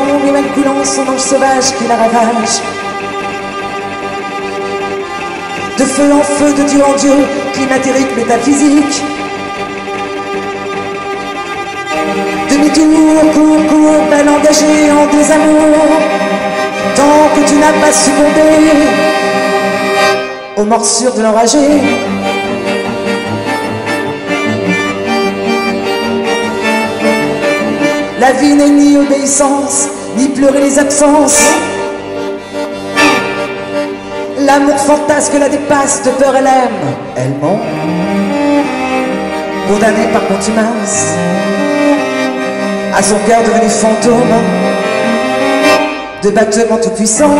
même coulant son ange sauvage qui la ravage. De feu en feu, de Dieu en Dieu, climatérique, métaphysique. Demi-tour, court, court, belle engagée en désamour. Tant que tu n'as pas succombé aux morsures de l'enragé. Ni obéissance, ni pleurer les absences. L'amour fantasque la dépasse, de peur elle aime, elle ment. Condamnée par contumace, à son cœur devenu fantôme, de battements tout puissants.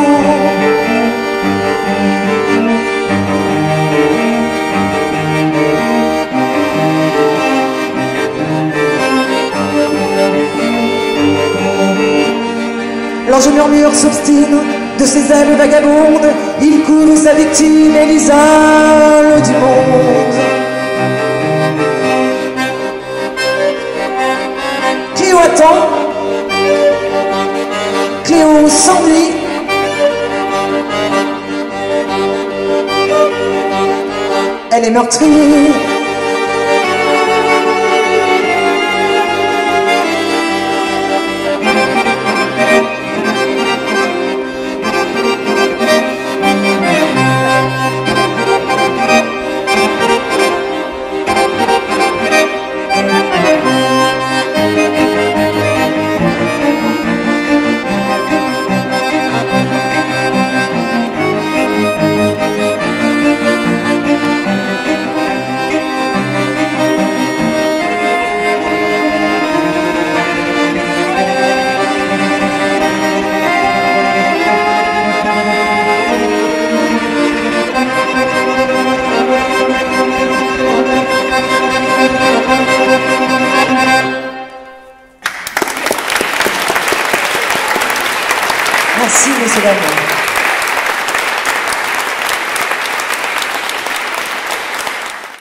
L'ange murmure s'obstine de ses ailes vagabondes, il coule sa victime et l'isole du monde. Cléo attend, Cléo s'ennuie. Elle est meurtrie. Assim você vai.